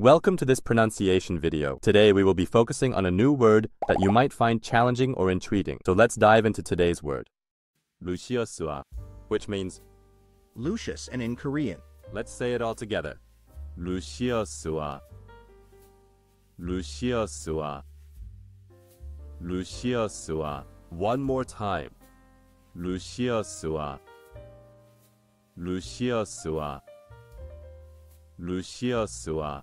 Welcome to this pronunciation video. Today we will be focusing on a new word that you might find challenging or intriguing. So let's dive into today's word. rusieoseuwa, which means, Lucius and in Korean. let's say it all together. rusieoseuwa. rusieoseuwa. rusieoseuwa. One more time. rusieoseuwa. rusieoseuwa. rusieoseuwa.